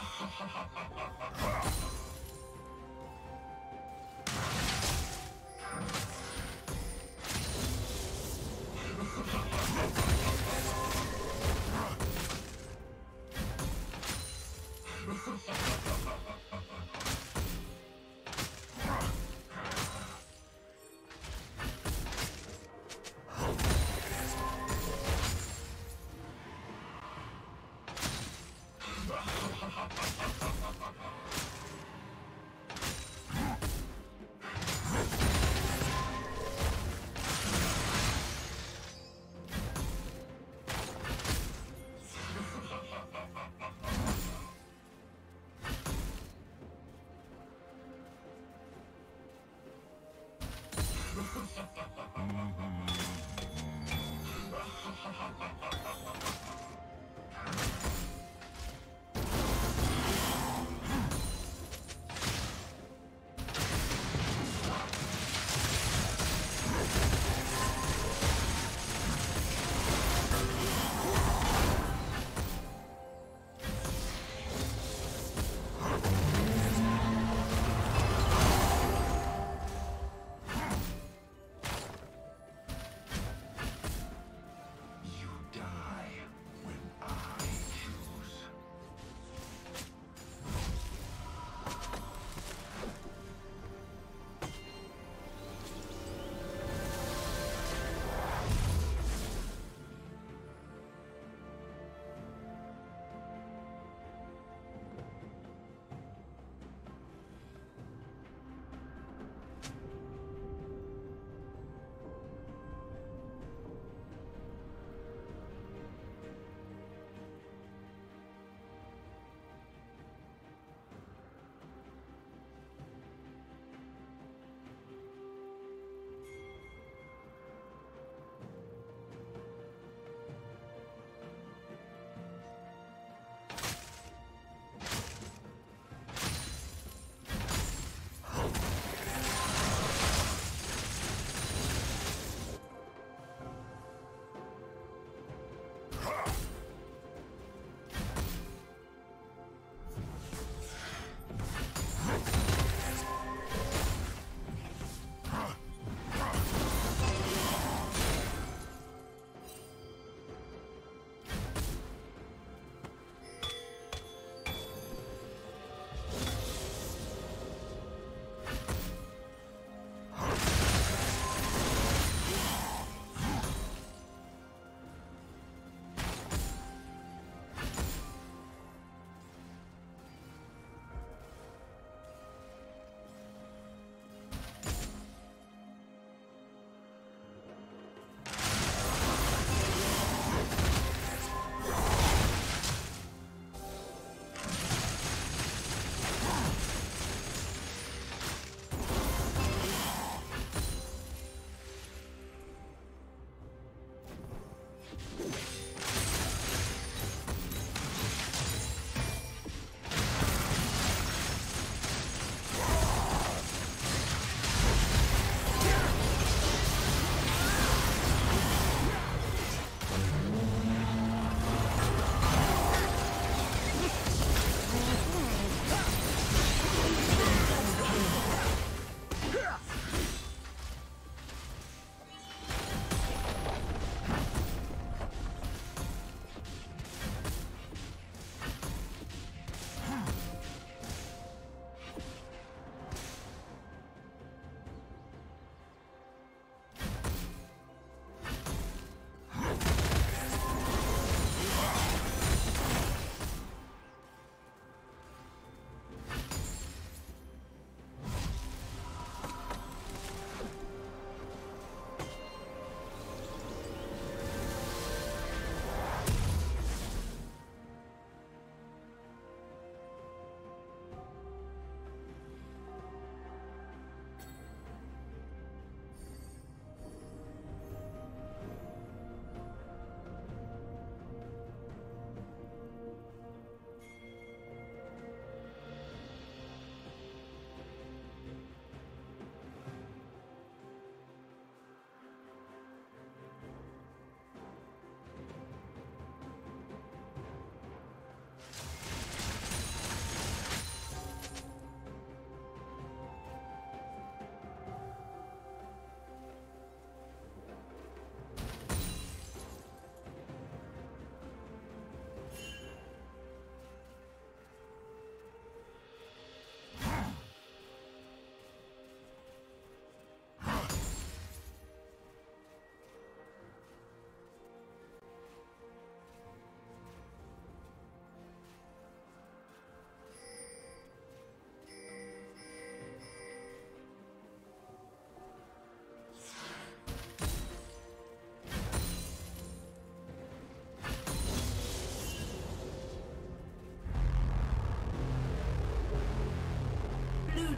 Ha ha ha ha ha ha! mm -hmm.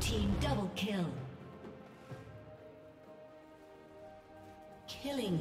Team double kill. Killing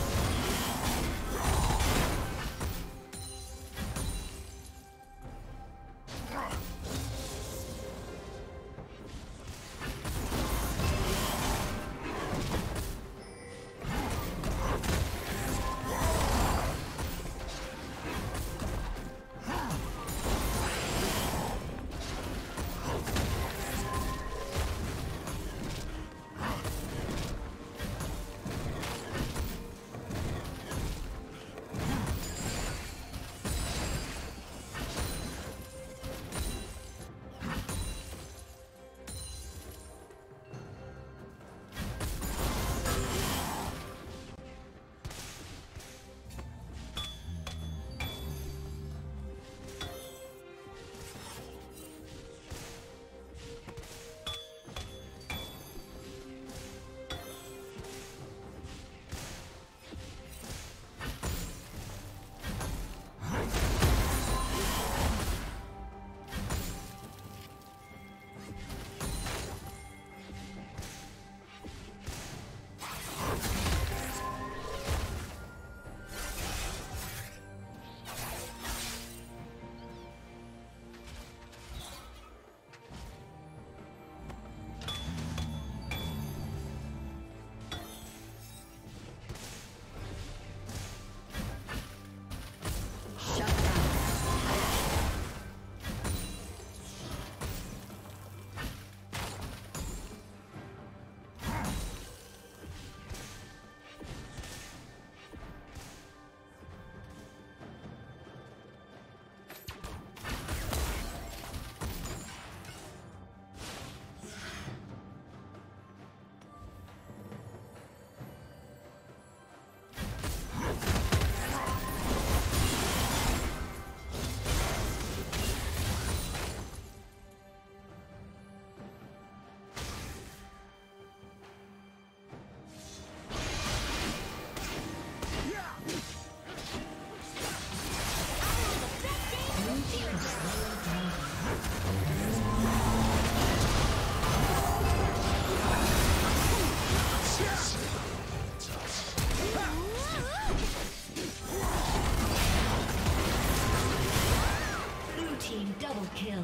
kill.